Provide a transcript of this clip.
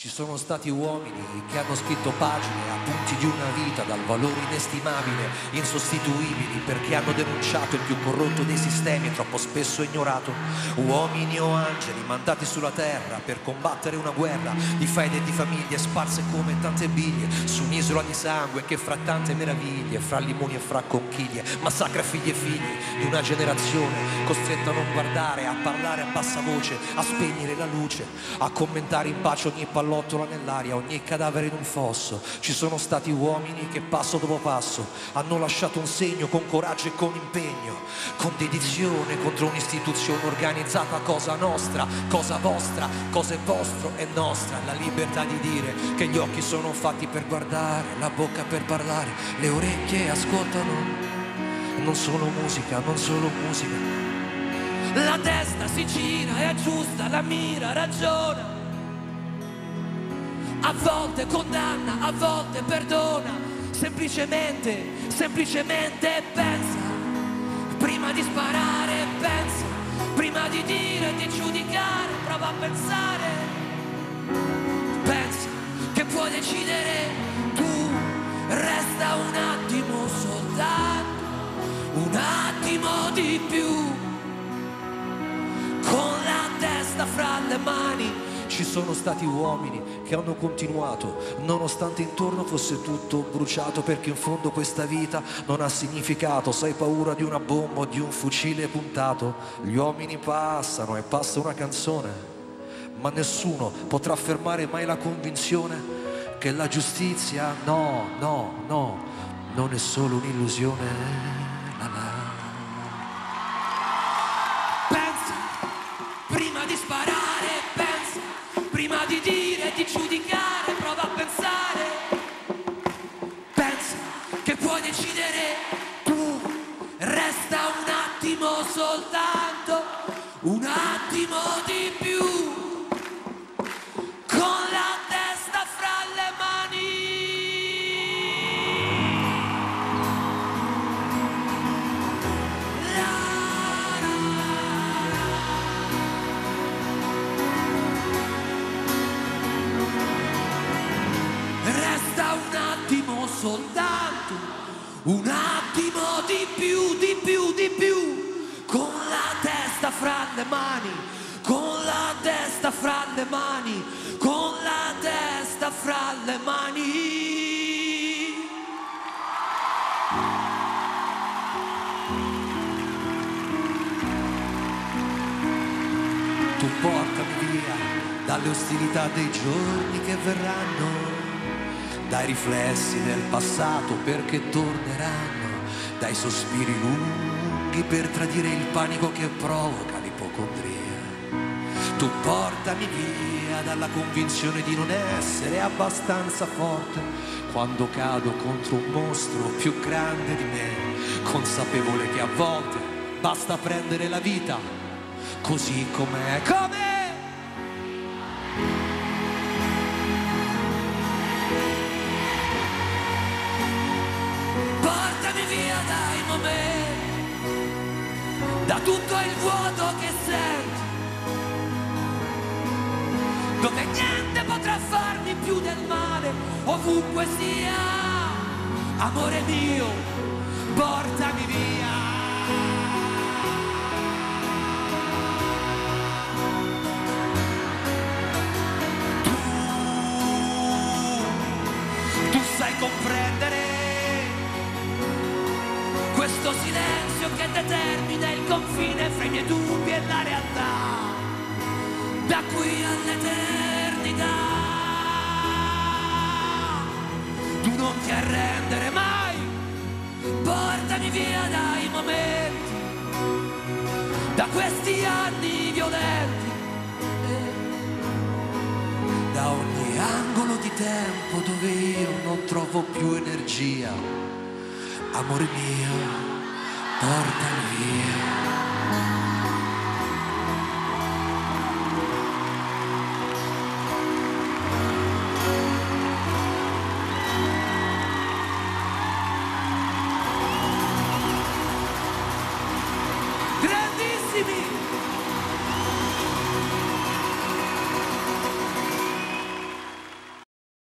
Ci sono stati uomini che hanno scritto pagine, appunti di una vita dal valore inestimabile, insostituibili, perché hanno denunciato il più corrotto dei sistemi, troppo spesso ignorato. Uomini o angeli mandati sulla terra per combattere una guerra di fede e di famiglie sparse come tante biglie su un'isola di sangue che fra tante meraviglie, fra limoni e fra conchiglie, massacra figli e figli di una generazione costretta a non guardare, a parlare a bassa voce, a spegnere la luce, a commentare in pace ogni pallone pallottola nell'aria, ogni cadavere in un fosso. Ci sono stati uomini che passo dopo passo hanno lasciato un segno con coraggio e con impegno, con dedizione contro un'istituzione organizzata, cosa nostra, cosa vostra, cosa è vostro è nostra, la libertà di dire che gli occhi sono fatti per guardare, la bocca per parlare, le orecchie ascoltano. Non solo musica, non solo musica. La testa si gira, è giusta, la mira, ragiona a volte condanna, a volte perdona, semplicemente, semplicemente pensa, prima di sparare pensa, prima di dire, di giudicare, prova a pensare, pensa che puoi decidere. Tu, resta un attimo soltanto, un attimo di più, con la testa fra le mani ci sono stati uomini che hanno continuato, nonostante intorno fosse tutto bruciato, perché in fondo questa vita non ha significato. Sai paura di una bomba o di un fucile puntato? Gli uomini passano e passa una canzone, ma nessuno potrà fermare mai la convinzione che la giustizia, no, no, no, non è solo un'illusione. Prima di dire, di giudicare, prova a pensare. Pensa che puoi decidere tu, resta un attimo soltanto, soltanto un attimo di più, di più, di più, con la testa fra le mani, con la testa fra le mani, con la testa fra le mani. Tu portami via dalle ostilità dei giorni che verranno dai riflessi del passato perché torneranno, dai sospiri lunghi per tradire il panico che provoca l'ipocondria. Tu portami via dalla convinzione di non essere abbastanza forte quando cado contro un mostro più grande di me, consapevole che a volte basta prendere la vita così com'è, com'è. Tutto il vuoto che senti, dove niente potrà farmi più del male, ovunque sia, amore mio, portami via. Questo silenzio che determina il confine fra i miei dubbi e la realtà, da qui all'eternità. Tu non ti arrendere mai, portami via dai momenti, da questi anni violenti, da ogni angolo di tempo dove io non trovo più energia amore mio, portami via.